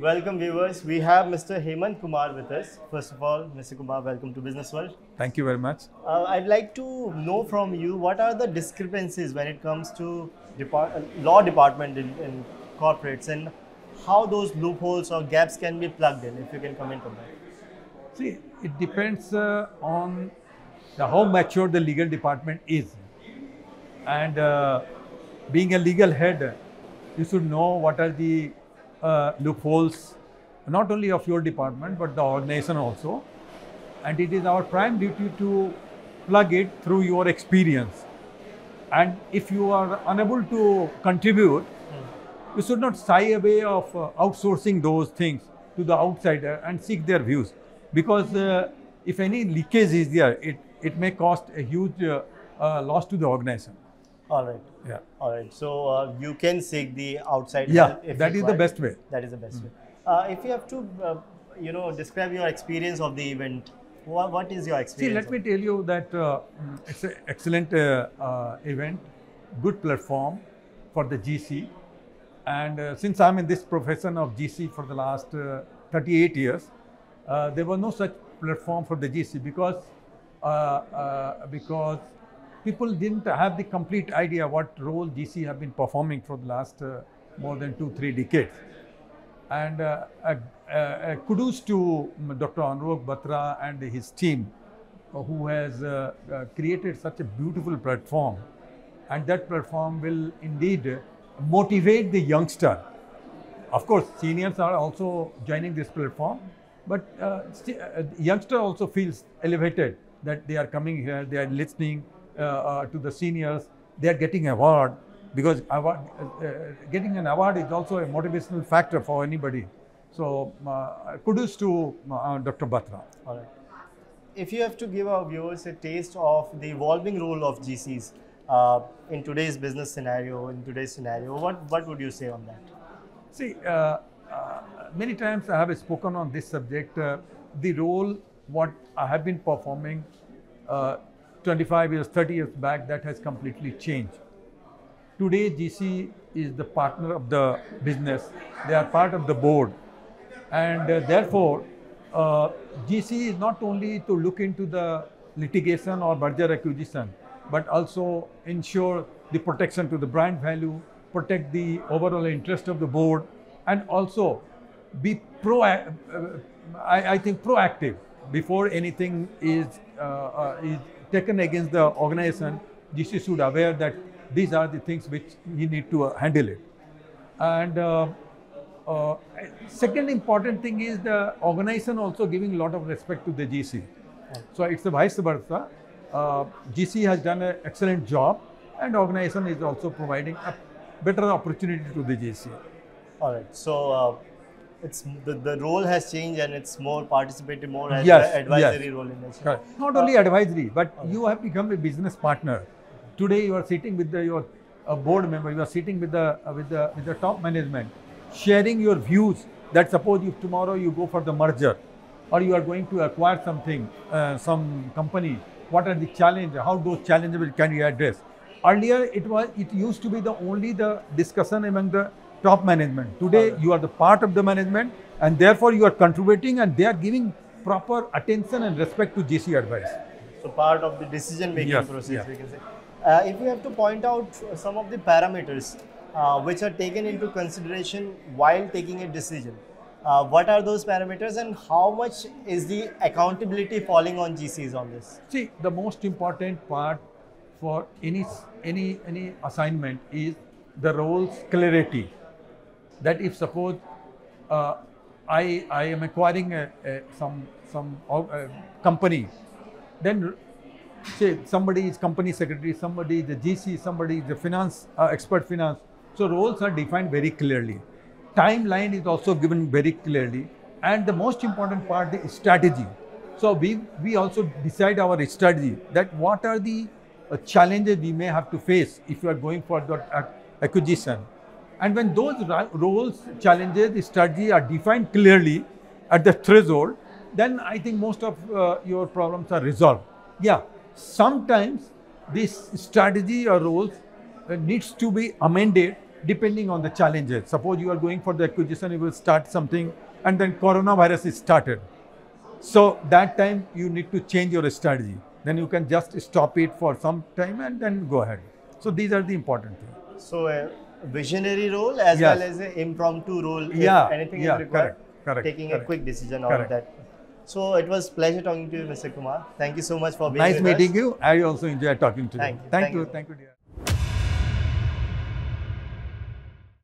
Welcome, viewers. We have Mr. Hemant Kumar with us. First of all, Mr. Kumar, welcome to Business World. Thank you very much. Uh, I'd like to know from you what are the discrepancies when it comes to depart- uh, law department in, in corporates and how those loopholes or gaps can be plugged in. If you can comment on that. See, it depends uh, on the, how mature the legal department is. And uh, being a legal head, you should know what are the uh, loopholes, not only of your department, but the organization also. And it is our prime duty to plug it through your experience. And if you are unable to contribute, you should not shy away of uh, outsourcing those things to the outsider and seek their views because uh, if any leakage is there it, it may cost a huge uh, uh, loss to the organization All right. yeah All right. So uh, you can seek the outside yeah that is the best way That is the best way. Uh, if you have to, uh, you know, describe your experience of the event, what, what is your experience? see let me tell you that uh, mm, it's an excellent uh, uh, event good platform for the gc and uh, since i'm in this profession of gc for the last uh, 38 years uh, there was no such platform for the gc because uh, uh, because people didn't have the complete idea what role gc have been performing for the last uh, more than two three decades and uh, uh, kudos to Dr. Anurag Batra and his team uh, who has uh, uh, created such a beautiful platform. And that platform will indeed motivate the youngster. Of course, seniors are also joining this platform, but youngster also feels elevated that they are coming here, they are listening to the seniors, they are getting award because award, uh, uh, getting an award is also a motivational factor for anybody. So uh, kudos to uh, Dr. Batra. All right. If you have to give our viewers a taste of the evolving role of GCs uh, in today's business scenario, in today's scenario, what, what would you say on that? See, uh, uh, many times I have spoken on this subject. Uh, the role what I have been performing uh, 25 years, 30 years back, that has completely changed. Today, GC is the partner of the business. They are part of the board, and uh, therefore, uh, GC is not only to look into the litigation or merger acquisition, but also ensure the protection to the brand value, protect the overall interest of the board, and also be pro. Uh, I, I think proactive before anything is uh, uh, is taken against the organization. GC should aware that these are the things which he need to uh, handle it. And uh, uh, second important thing is the organization also giving a lot of respect to the GC. So it's the vice versa. Uh, GC has done an excellent job, and organization is also providing a better opportunity to the GC. All right. So uh, it's the, the role has changed and it's more participative, more as Yes, advisory yes. role in nature. Correct. Not only advisory, but you have become a business partner. Today you are sitting with the, your uh, board member, you are sitting with the uh, with the with the top management, sharing your views. That suppose if tomorrow you go for the merger, or you are going to acquire something, uh, some company. What are the challenges? How those challenges can you address? Earlier it was it used to be the only the discussion among the top management. Today you are the part of the management, and therefore you are contributing, and they are giving proper attention and respect to GC advice. So part of the decision making Yes, process, yeah. we can say. Uh, if you have to point out some of the parameters uh, which are taken into consideration while taking a decision, uh, what are those parameters and how much is the accountability falling on GCs on this? See, the most important part for any any any assignment is the roles clarity. That if suppose uh, I I am acquiring a, a, some some uh, company, then say somebody is company secretary, somebody is the GC, somebody is the finance uh, expert finance. So roles are defined very clearly. Timeline is also given very clearly, and the most important part the strategy. So we we also decide our strategy that what are the uh, challenges we may have to face if you are going for that ac- acquisition. And when those roles, challenges, strategy are defined clearly at the threshold, then I think most of uh, your problems are resolved. Yeah, sometimes this strategy or roles uh, needs to be amended depending on the challenges. Suppose you are going for the acquisition, you will start something, and then coronavirus is started. So that time you need to change your strategy. Then you can just stop it for some time and then go ahead. So these are the important things. So a visionary role as Yes. well as an impromptu role. If Yeah, anything yeah, is required. correct, correct, Taking correct. a quick decision on that. So it was pleasure talking to you, Mr. Kumar. Thank you so much for being Nice meeting us. you. I also enjoy talking to Thank you. you, Thank thank you. you. Thank you, dear.